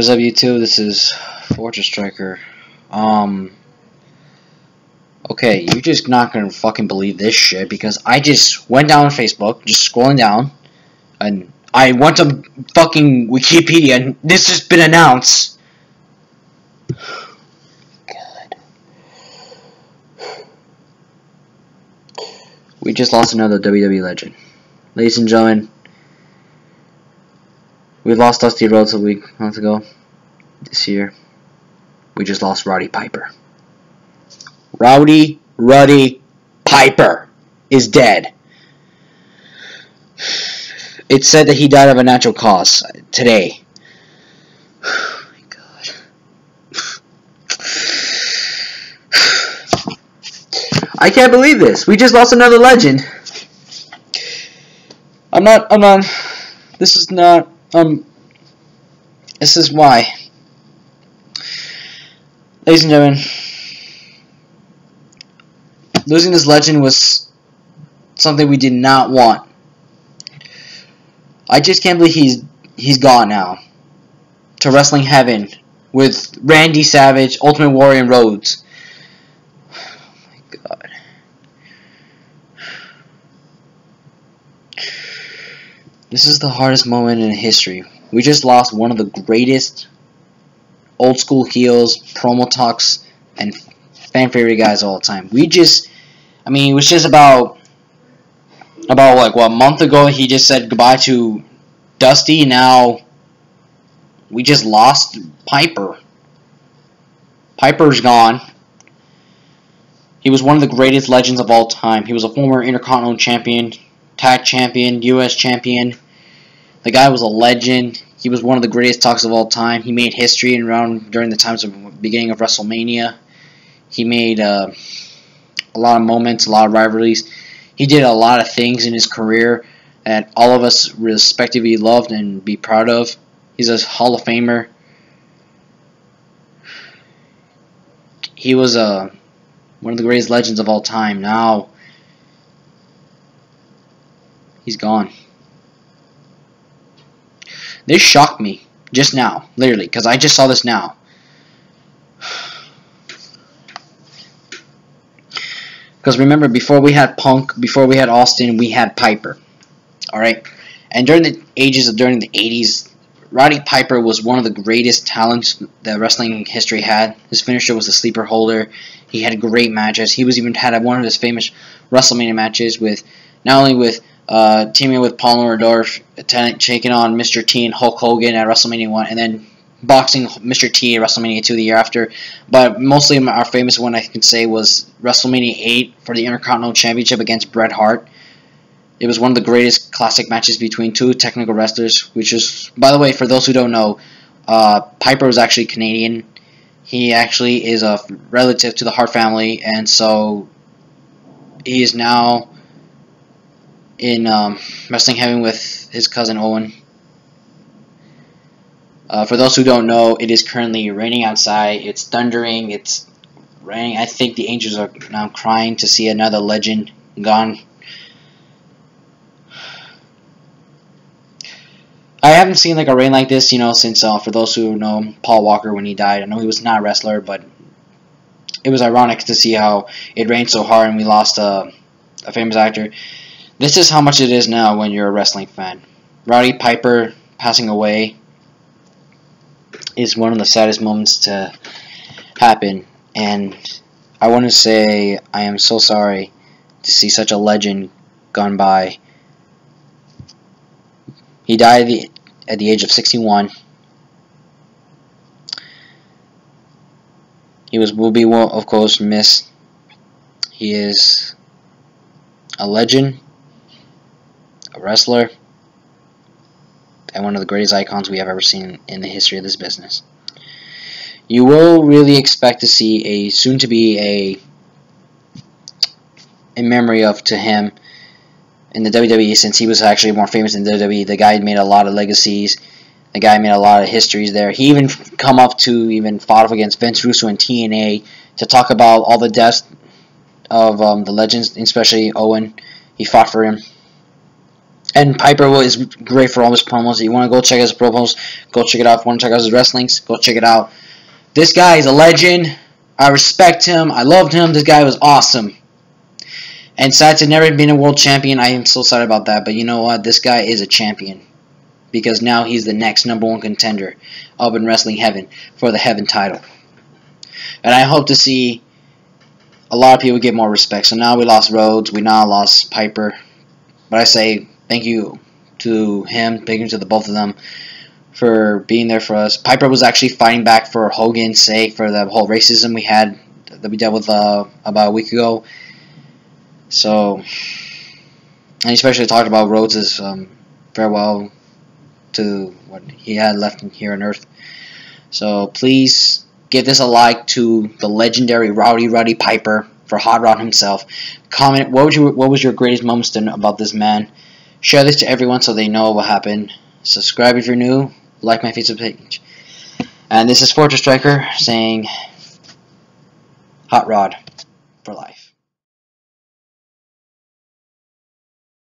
What is up YouTube? This is Fortress Striker. Um Okay, you're just not gonna fucking believe this shit because I just went down on Facebook, just scrolling down, and I went to fucking Wikipedia and this has been announced. God. We just lost another WWE legend. Ladies and gentlemen, we lost Dusty Rhodes a week month ago. This year, we just lost Roddy Piper. Rowdy Roddy Piper is dead. It said that he died of a natural cause today. Oh my god. I can't believe this. We just lost another legend. I'm not I'm not this is not um, this is why. Ladies and gentlemen, losing this legend was something we did not want. I just can't believe he's he's gone now to wrestling heaven with Randy Savage, Ultimate Warrior, and Rhodes. This is the hardest moment in history. We just lost one of the greatest old school heels, promo talks, and fan favorite guys all the time. We just, I mean, it was just about, about like what a month ago he just said goodbye to Dusty. Now we just lost Piper. Piper's gone. He was one of the greatest legends of all time. He was a former Intercontinental Champion, tag champion, U.S. champion. The guy was a legend. He was one of the greatest talks of all time. He made history and around during the times of beginning of WrestleMania. He made uh, a lot of moments, a lot of rivalries. He did a lot of things in his career that all of us respectively loved and be proud of. He's a Hall of Famer. He was a uh, one of the greatest legends of all time. Now He's gone. This shocked me just now, literally, because I just saw this now. Because remember, before we had Punk, before we had Austin, we had Piper. Alright? And during the ages of during the 80s, Roddy Piper was one of the greatest talents that wrestling history had. His finisher was a sleeper holder. He had great matches. He was even had one of his famous WrestleMania matches with not only with uh, teaming with Paul Orndorff, taking on Mr. T and Hulk Hogan at WrestleMania 1, and then boxing Mr. T at WrestleMania 2 the year after. But mostly our famous one I can say was WrestleMania 8 for the Intercontinental Championship against Bret Hart. It was one of the greatest classic matches between two technical wrestlers, which is, by the way, for those who don't know, uh, Piper was actually Canadian. He actually is a relative to the Hart family, and so he is now in um, wrestling heaven with his cousin Owen. Uh, for those who don't know, it is currently raining outside. It's thundering. It's raining. I think the Angels are now crying to see another legend gone. I haven't seen like a rain like this, you know, since uh, for those who know Paul Walker when he died. I know he was not a wrestler, but it was ironic to see how it rained so hard and we lost a, a famous actor. This is how much it is now when you're a wrestling fan. Roddy Piper passing away is one of the saddest moments to happen, and I want to say I am so sorry to see such a legend gone by. He died at the, at the age of 61. He was will be of course missed. He is a legend a wrestler, and one of the greatest icons we have ever seen in the history of this business. You will really expect to see a soon to be a in memory of to him in the WWE since he was actually more famous in WWE. The guy made a lot of legacies. The guy made a lot of histories there. He even come up to even fought against Vince Russo in TNA to talk about all the deaths of um, the legends, especially Owen. He fought for him And Piper is great for all his promos. If you want to go check out his promos, go check it out. If you want to check out his wrestlings, go check it out. This guy is a legend. I respect him. I loved him. This guy was awesome. And sad to never been a world champion. I am so sorry about that. But you know what? This guy is a champion. Because now he's the next number one contender up in wrestling heaven for the heaven title. And I hope to see a lot of people get more respect. So now we lost Rhodes. We now lost Piper. But I say thank you to him. Thank you to the both of them for being there for us. Piper was actually fighting back for Hogan's sake for the whole racism we had that we dealt with uh, about a week ago. So, and especially talked about Rhodes' um, farewell to what he had left here on Earth. So please give this a like to the legendary Rowdy Roddy Piper for Hot Rod himself. Comment what was your what was your greatest moments about this man. Share this to everyone so they know what happened. Subscribe if you're new. Like my Facebook page. And this is Fortress Striker saying Hot Rod for life.